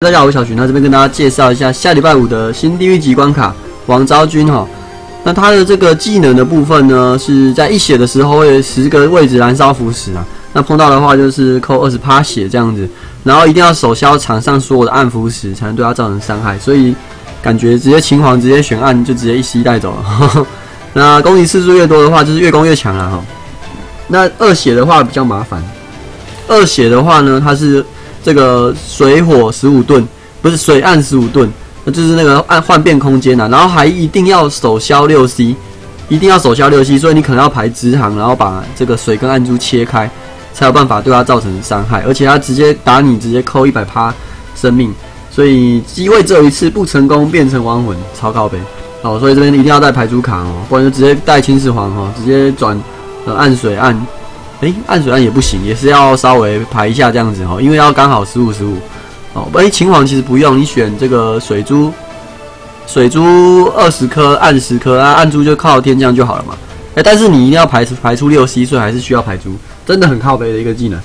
大家好，我是小徐，那这边跟大家介绍一下下礼拜五的新地狱级关卡王昭君哈。那他的这个技能的部分呢，是在一血的时候会十个位置燃烧腐蚀啊。那碰到的话就是扣二十趴血这样子，然后一定要手消场上所有的暗腐蚀，才能对他造成伤害。所以感觉直接秦皇直接选暗就直接一吸带走了。那攻击次数越多的话，就是越攻越强了哈。那二血的话比较麻烦，二血的话呢，它是。这个水火十五盾不是水暗十五盾，那就是那个暗幻变空间呐。然后还一定要手消六 C，一定要手消六 C，所以你可能要排直行，然后把这个水跟暗珠切开，才有办法对它造成伤害。而且它直接打你，直接扣一百趴生命，所以机会只有一次，不成功变成亡魂，超靠背。好，所以这边一定要带排珠卡哦，不然就直接带青石皇哦，直接转暗水暗。哎，暗水暗也不行，也是要稍微排一下这样子哈，因为要刚好十五十五哦。哎，秦皇其实不用，你选这个水珠，水珠二十颗，暗十颗啊，暗珠就靠天降就好了嘛。哎，但是你一定要排出排出六十一岁还是需要排珠，真的很靠背的一个技能。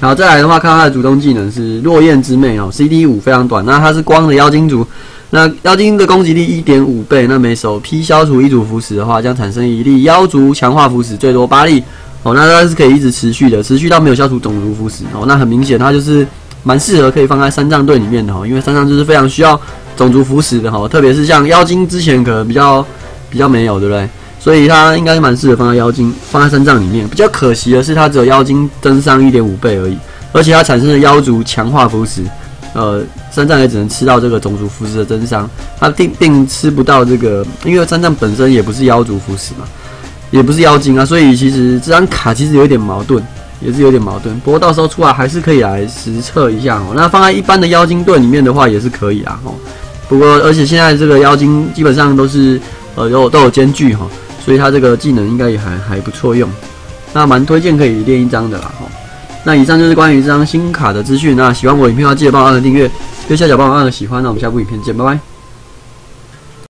然后再来的话，看到它的主动技能是落雁之魅哦，CD 五非常短，那它是光的妖精族，那妖精的攻击力一点五倍，那每手劈消除一组符石的话，将产生一粒妖族强化符石，最多八粒。哦，那它是可以一直持续的，持续到没有消除种族腐蚀。哦，那很明显，它就是蛮适合可以放在三藏队里面的哈，因为三藏就是非常需要种族腐蚀的哈，特别是像妖精之前可能比较比较没有，对不对？所以它应该是蛮适合放在妖精放在三藏里面。比较可惜的是，它只有妖精增伤一点五倍而已，而且它产生的妖族强化腐蚀，呃，三藏也只能吃到这个种族腐蚀的增伤，它并并吃不到这个，因为三藏本身也不是妖族腐蚀嘛。也不是妖精啊，所以其实这张卡其实有点矛盾，也是有点矛盾。不过到时候出来还是可以来实测一下哦。那放在一般的妖精队里面的话也是可以啊。哦，不过而且现在这个妖精基本上都是呃有都有间距哈，所以它这个技能应该也还还不错用。那蛮推荐可以练一张的啦。哈，那以上就是关于这张新卡的资讯。那喜欢我影片的话，记得帮我按个订阅，右下角帮我按个喜欢。那我们下部影片见，拜拜。